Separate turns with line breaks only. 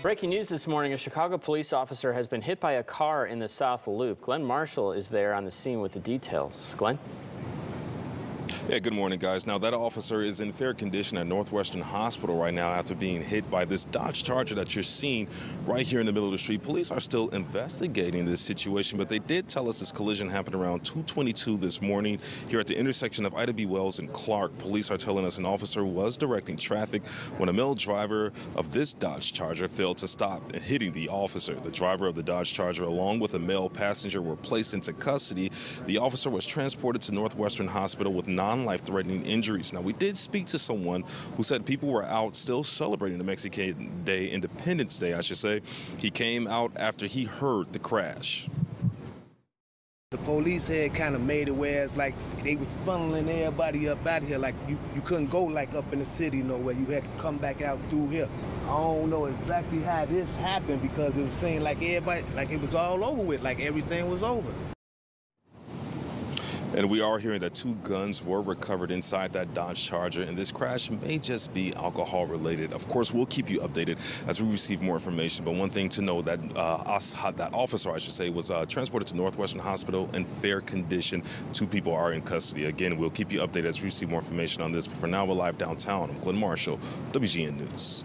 Breaking news this morning, a Chicago police officer has been hit by a car in the South Loop. Glenn Marshall is there on the scene with the details. Glenn?
Yeah, good morning, guys. Now, that officer is in fair condition at Northwestern Hospital right now after being hit by this Dodge Charger that you're seeing right here in the middle of the street. Police are still investigating this situation, but they did tell us this collision happened around 222 this morning here at the intersection of Ida B. Wells and Clark. Police are telling us an officer was directing traffic when a male driver of this Dodge Charger failed to stop, and hitting the officer. The driver of the Dodge Charger, along with a male passenger, were placed into custody. The officer was transported to Northwestern Hospital with non non-life-threatening injuries. Now, we did speak to someone who said people were out still celebrating the Mexican Day, Independence Day, I should say. He came out after he heard the crash.
The police had kind of made it where it's like they was funneling everybody up out here. Like you, you couldn't go like up in the city nowhere. You had to come back out through here. I don't know exactly how this happened because it was saying like everybody, like it was all over with, like everything was over.
And we are hearing that two guns were recovered inside that Dodge Charger, and this crash may just be alcohol related. Of course, we'll keep you updated as we receive more information. But one thing to know that uh, that officer, I should say, was uh, transported to Northwestern Hospital in fair condition. Two people are in custody. Again, we'll keep you updated as we receive more information on this. But for now, we're live downtown. I'm Glenn Marshall, WGN News.